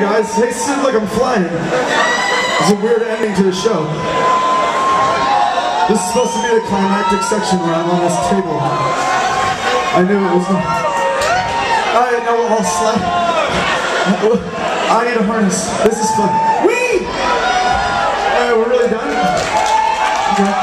guys. Hey, it seems like I'm flying. It's a weird ending to the show. This is supposed to be the climactic section where I'm on this table. I knew it was not. I know I'll slap. I need a harness. This is fun. Whee! Alright, we're really done? Okay.